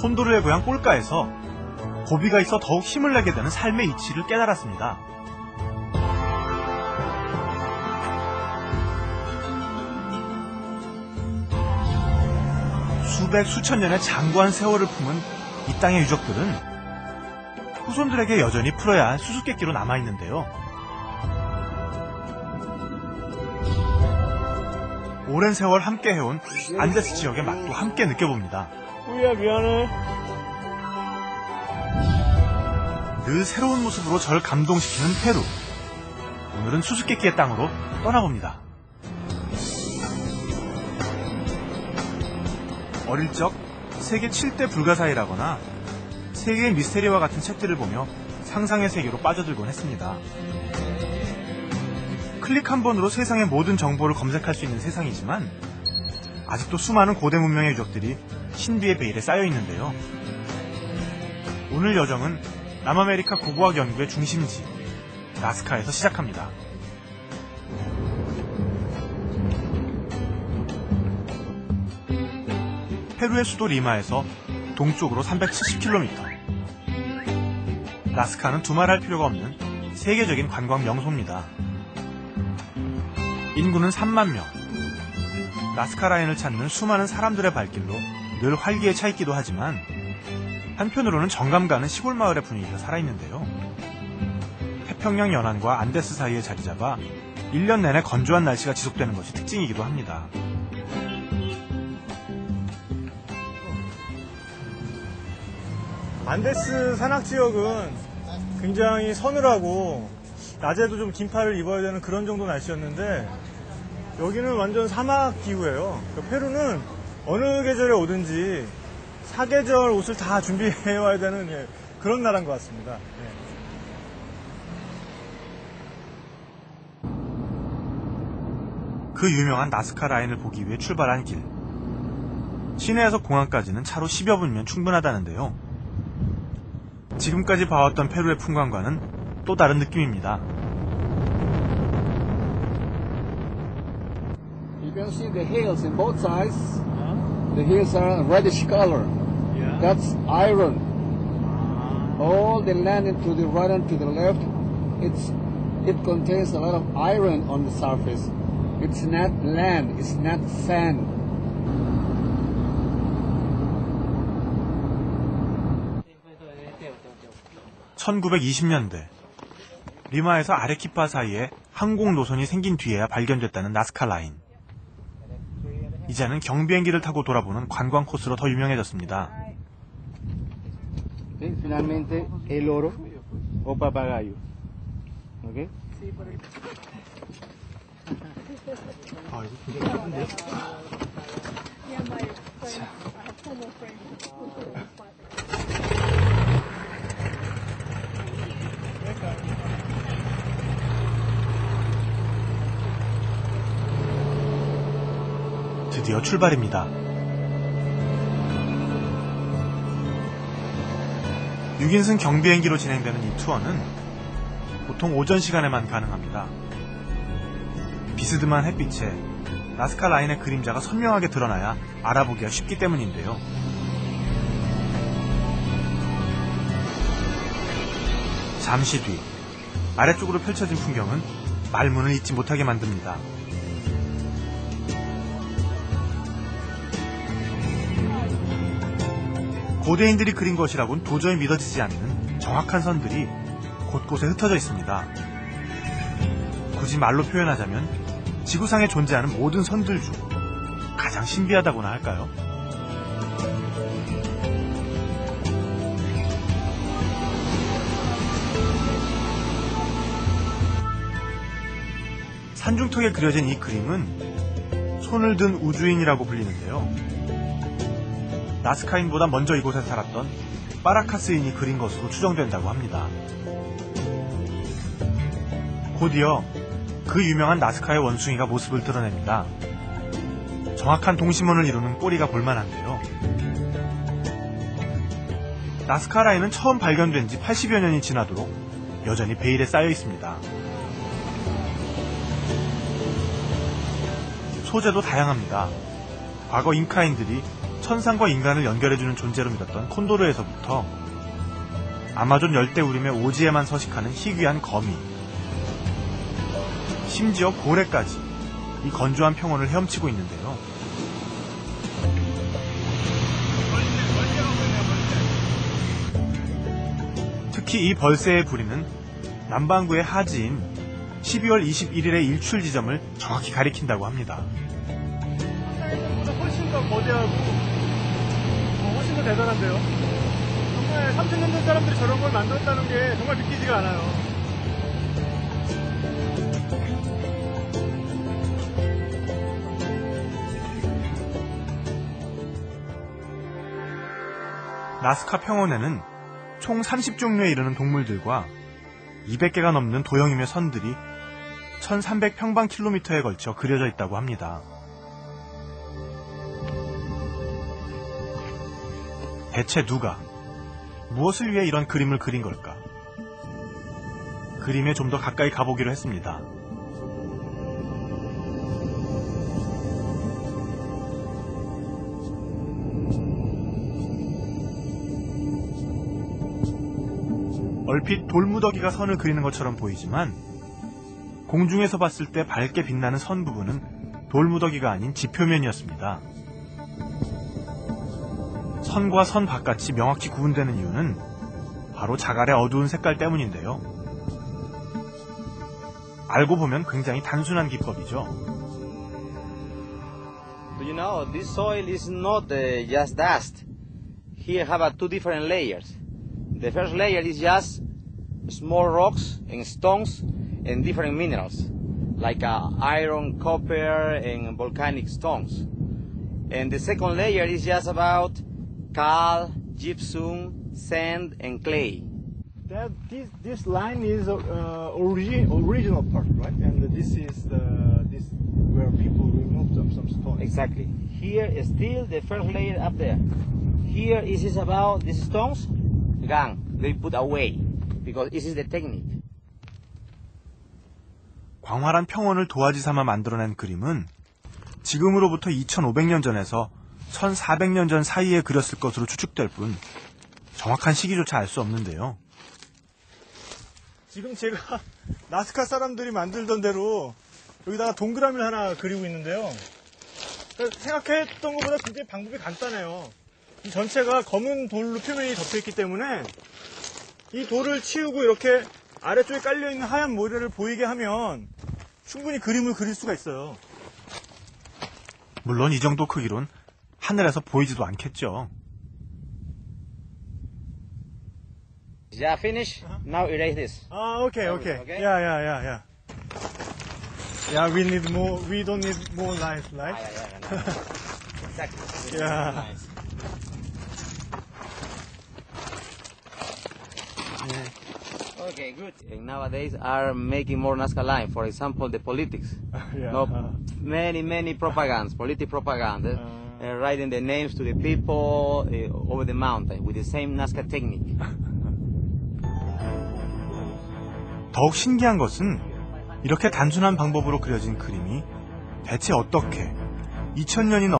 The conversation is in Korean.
콘도르의 고향 꼴까에서 고비가 있어 더욱 힘을 내게 되는 삶의 이치를 깨달았습니다. 수백 수천 년의 장구한 세월을 품은 이 땅의 유적들은 후손들에게 여전히 풀어야 할 수수께끼로 남아있는데요. 오랜 세월 함께 해온 안데스 지역의 맛도 함께 느껴봅니다. 우야 미안해. 늘 새로운 모습으로 절 감동시키는 페루. 오늘은 수수께끼의 땅으로 떠나봅니다. 어릴 적 세계 7대 불가사의라거나 세계의 미스테리와 같은 책들을 보며 상상의 세계로 빠져들곤 했습니다. 클릭 한 번으로 세상의 모든 정보를 검색할 수 있는 세상이지만 아직도 수많은 고대 문명의 유적들이 신비의 베일에 쌓여 있는데요. 오늘 여정은 남아메리카 고고학 연구의 중심지 나스카에서 시작합니다. 페루의 수도 리마에서 동쪽으로 370km. 나스카는 두말할 필요가 없는 세계적인 관광 명소입니다. 인구는 3만 명. 나스카 라인을 찾는 수많은 사람들의 발길로 늘 활기에 차 있기도 하지만 한편으로는 정감 가는 시골 마을의 분위기가 살아있는데요. 태평양 연안과 안데스 사이에 자리 잡아 1년 내내 건조한 날씨가 지속되는 것이 특징이기도 합니다. 안데스 산악 지역은 굉장히 서늘하고 낮에도 좀 긴팔을 입어야 되는 그런 정도 날씨였는데 여기는 완전 사막 기후예요. 그 페루는 어느 계절에 오든지 사계절 옷을 다 준비해 와야 되는 예, 그런 나라인 것 같습니다. 예. 그 유명한 나스카 라인을 보기 위해 출발한 길. 시내에서 공항까지는 차로 10여 분이면 충분하다는데요. 지금까지 봐왔던 페루의 풍광과는 또 다른 느낌입니다. You can see the hills in both sides. The hills are reddish color. That's iron. All the land to the right and to the left, it's it contains a lot of iron on the surface. It's not land. It's not sand. 1920년대 리마에서 아레키파 사이에 항공 노선이 생긴 뒤에야 발견됐다는 나스카 라인. 이제는 경비행기를 타고 돌아보는 관광 코스로 더 유명해졌습니다. Okay, Finalmente, el oro o papagayo. Okay? 아, 이거 굉장히 예쁜데요? 드디어 출발입니다. 육인승 경비행기로 진행되는 이 투어는 보통 오전 시간에만 가능합니다. 비스듬한 햇빛에 나스카 라인의 그림자가 선명하게 드러나야 알아보기가 쉽기 때문인데요. 잠시 뒤 아래쪽으로 펼쳐진 풍경은 말문을 잇지 못하게 만듭니다. 고대인들이 그린 것이라고는 도저히 믿어지지 않는 정확한 선들이 곳곳에 흩어져 있습니다. 굳이 말로 표현하자면 지구상에 존재하는 모든 선들 중 가장 신비하다고나 할까요? 산중턱에 그려진 이 그림은 손을 든 우주인이라고 불리는데요. 나스카인보다 먼저 이곳에 살았던 파라카스인이 그린 것으로 추정된다고 합니다. 곧이어 그 유명한 나스카의 원숭이가 모습을 드러냅니다. 정확한 동심원을 이루는 꼬리가 볼만한데요. 나스카 라인은 처음 발견된 지 80여 년이 지나도록 여전히 베일에 쌓여 있습니다. 소재도 다양합니다. 과거 잉카인들이 천상과 인간을 연결해주는 존재로 믿었던 콘도르에서부터 아마존 열대우림의 오지에만 서식하는 희귀한 거미 심지어 고래까지 이 건조한 평원을 헤엄치고 있는데요. 특히 이 벌새의 부리는 남반구의 하지인 12월 21일의 일출 지점을 정확히 가리킨다고 합니다. 훨씬 더 거대하고 어, 훨씬 더 대단한데요. 정말 30년 전 사람들이 저런 걸 만들었다는 게 정말 믿기지가 않아요. 나스카 평원에는 총 30종류에 이르는 동물들과 200개가 넘는 도형이며 선들이 1300평방킬로미터에 걸쳐 그려져 있다고 합니다. 대체 누가 무엇을 위해 이런 그림을 그린 걸까? 그림에 좀 더 가까이 가보기로 했습니다. 얼핏 돌무더기가 선을 그리는 것처럼 보이지만 공중에서 봤을 때 밝게 빛나는 선 부분은 돌무더기가 아닌 지표면이었습니다. 선과 선 바깥이 명확히 구분되는 이유는 바로 자갈의 어두운 색깔 때문인데요. 알고 보면 굉장히 단순한 기법이죠. You know this soil is not uh, just dust? Here have uh, two different layers. The first layer is just small rocks and stones and different minerals, like uh, iron, copper, and volcanic stones. And the second layer is just about cal, gypsum, sand, and clay. That this this line is uh, origi- original part, right? And this is the this where people remove some some stones. Exactly. Here is still the first layer up there. Here is is about these stones, gone. They put away because this is the technique. 광활한 평원을 도화지 삼아 만들어낸 그림은 지금으로부터 2500년 전에서 1400년 전 사이에 그렸을 것으로 추측될 뿐 정확한 시기조차 알 수 없는데요. 지금 제가 나스카 사람들이 만들던 대로 여기다가 동그라미를 하나 그리고 있는데요. 생각했던 것보다 굉장히 방법이 간단해요. 이 전체가 검은 돌로 표면이 덮여 있기 때문에 이 돌을 치우고 이렇게 아래쪽에 깔려 있는 하얀 모래를 보이게 하면 충분히 그림을 그릴 수가 있어요. 물론 이 정도 크기론 하늘에서 보이지도 않겠죠. Yeah, finish. Now erase this. 아, 오케이, 오케이. Okay? 야, 야, 야, 야. 야, we need more, we don't need more lines, Ah, right? yeah, yeah, yeah, no. exactly. Yeah. Nice. Okay, good. And nowadays are making more Nazca line. For example, the politics. Yeah. No, uh, many, many propagandas, politic propaganda, Uh. uh, writing the names to the people uh, over the mountain with the same Nazca technique. 더욱 신기한 것은 이렇게 단순한 방법으로 그려진 그림이 대체 어떻게 2000년이